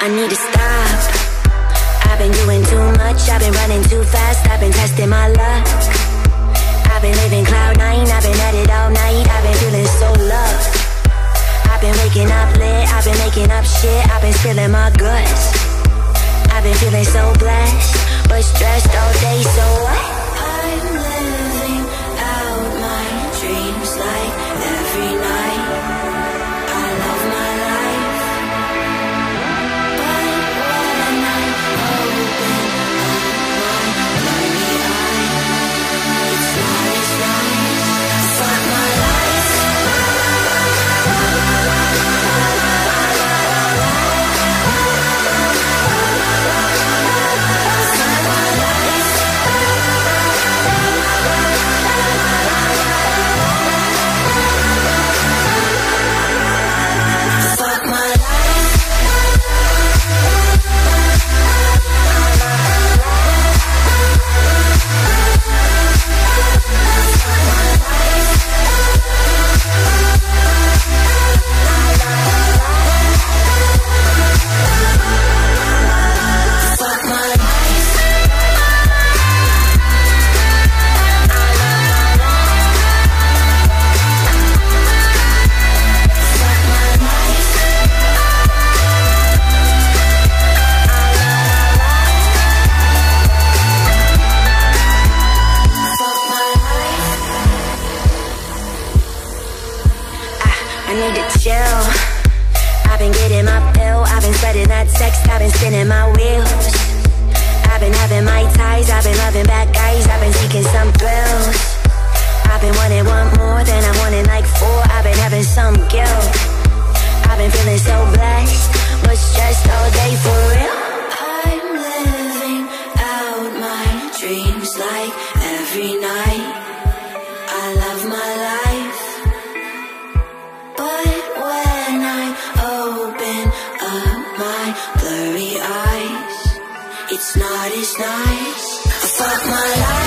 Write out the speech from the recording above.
I need to stop. I've been doing too much, I've been running too fast, I've been testing my luck. I've been living cloud nine, I've been at it all night, I've been feeling so loved. I've been waking up lit, I've been making up shit, I've been spilling my guts. I've been feeling so blessed, but stressed all day, so what? I'm living I, I need to chill. I've been getting my pill. I've been spreading that sex. I've been spinning my wheels. I've been having my ties. I've been loving bad guys. I've been seeking some thrills. I've been wanting one more, then I'm wanting like four. I've been having some guilt. I've been feeling so blessed, but stressed all day for real. I'm living out my dreams like every night. It's not as nice. I fuck my life.